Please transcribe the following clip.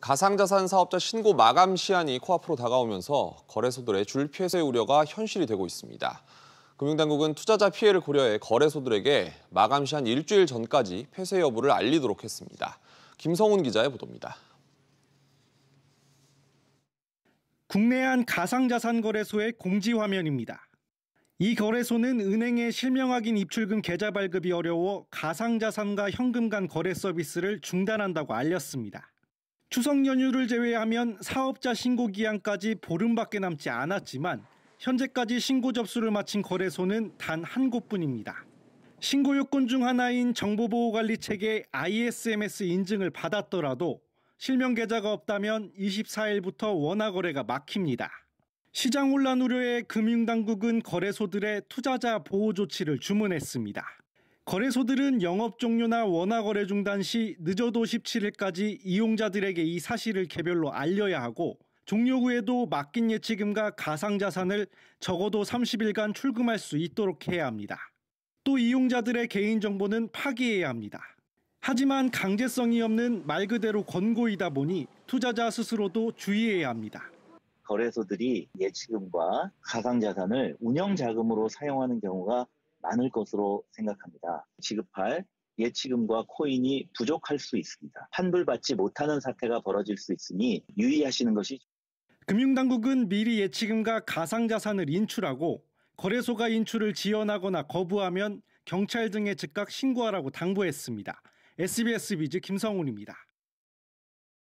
가상자산 사업자 신고 마감 시한이 코앞으로 다가오면서 거래소들의 줄 폐쇄 우려가 현실이 되고 있습니다. 금융당국은 투자자 피해를 고려해 거래소들에게 마감 시한 일주일 전까지 폐쇄 여부를 알리도록 했습니다. 김성훈 기자의 보도입니다. 국내 한 가상자산 거래소의 공지 화면입니다. 이 거래소는 은행의 실명 확인 입출금 계좌 발급이 어려워 가상자산과 현금 간 거래 서비스를 중단한다고 알렸습니다. 추석 연휴를 제외하면 사업자 신고 기한까지 보름밖에 남지 않았지만 현재까지 신고 접수를 마친 거래소는 단 한 곳뿐입니다. 신고 요건 중 하나인 정보보호관리 체계 ISMS 인증을 받았더라도 실명 계좌가 없다면 24일부터 원화 거래가 막힙니다. 시장 혼란 우려에 금융당국은 거래소들의 투자자 보호 조치를 주문했습니다. 거래소들은 영업 종료나 원화 거래 중단 시 늦어도 17일까지 이용자들에게 이 사실을 개별로 알려야 하고 종료 후에도 맡긴 예치금과 가상자산을 적어도 30일간 출금할 수 있도록 해야 합니다. 또 이용자들의 개인정보는 파기해야 합니다. 하지만 강제성이 없는 말 그대로 권고이다 보니 투자자 스스로도 주의해야 합니다. 거래소들이 예치금과 가상자산을 운영자금으로 사용하는 경우가 많을 것으로 생각합니다. 지급할 예치금과 코인이 부족할 수 있습니다. 환불받지 못하는 사태가 벌어질 수 있으니 유의하시는 것이 금융당국은 미리 예치금과 가상자산을 인출하고 거래소가 인출을 지연하거나 거부하면 경찰 등에 즉각 신고하라고 당부했습니다. SBS 비즈 김성훈입니다.